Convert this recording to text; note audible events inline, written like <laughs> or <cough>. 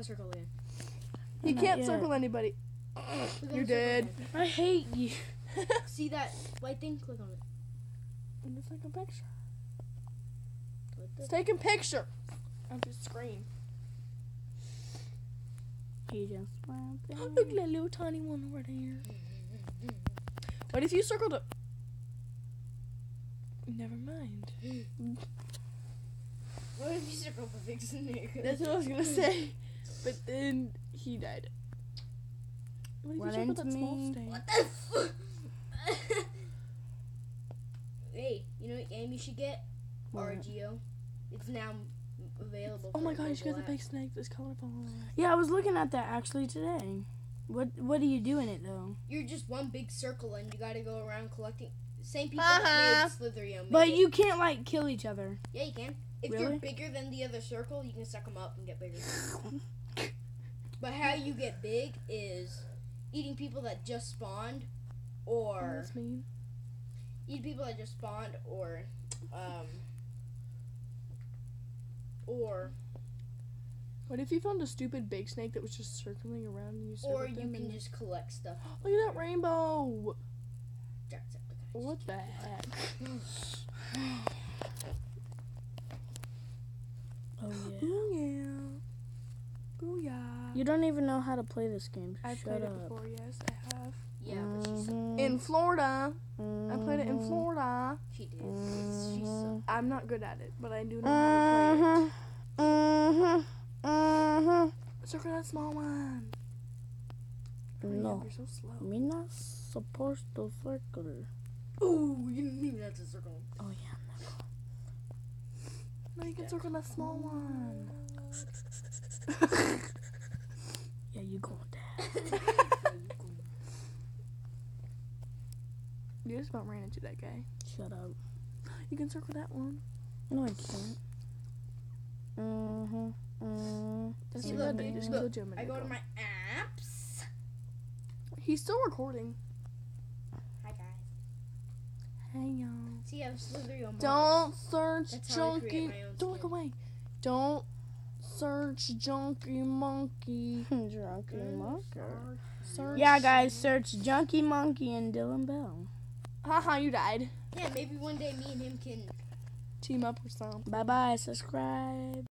the circle again. You Not can't yet. circle anybody. Click on You're circle dead. again. I hate you. <laughs> See that white thing? Click on it. Let's take a picture. What the- Let's take a picture of the screen. He just went there. Look at that little tiny one over there. <laughs> What if you circled it? Never mind. <laughs> What if you circle the big snake? That's what I was gonna say. But then he died. What if What you circled that into small me? stain? What the f- <laughs> Hey, you know what game you should get? What? Agar.io. It's now available. Oh my for god, you should get the big snake that's colorful. Yeah, I was looking at that actually today. What What do you do in it though? You're just one big circle and you gotta go around collecting. Same people Uh-huh. that made Slither.io. made But it. you can't like kill each other. Yeah, you can. If Really? you're bigger than the other circle, you can suck them up and get bigger. <laughs> but how you get big is eating people that just spawned, or eat people that just spawned, or um, or What if you found a stupid big snake that was just circling around and you or you can and just collect stuff. <gasps> Look at that rainbow! What the heck? Oh <laughs> yeah. Ooh yeah. Ooh yeah. You don't even know how to play this game. I've Shut played up. it before, yes, I have. Yeah, but she's so, Mhm. In Florida. I played it in Mhm. Florida. she did. She's so. I'm not good at it, but I do know how to play it. Mhm. Mhm. Circle that small one. Hurry up, No, You're so slow. me not supposed to circle. Ooh, you didn't even have to circle. Oh yeah. No, you can circle that small one. <laughs> <laughs> Yeah, you going <laughs> that. you just about ran into that guy. Shut up. You can circle that one. No, I can't. Mhm. Mhm. That's See, look, bad just look, killed you a I minute go to my apps. He's still recording. Hi guys. Hey y'all. See, I have Slither.io. mods. Don't search That's how I create junkie. Don't look away. Don't search junkie monkey. <laughs> Drunky Monkey. Search. Yeah, guys, search Junkie Monkey and Dylan Bell. Haha, you died. Yeah, maybe one day me and him can Team up or something. Bye bye. Subscribe.